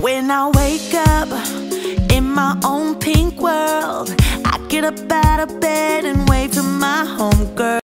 When I wake up in my own pink world, I get up out of bed and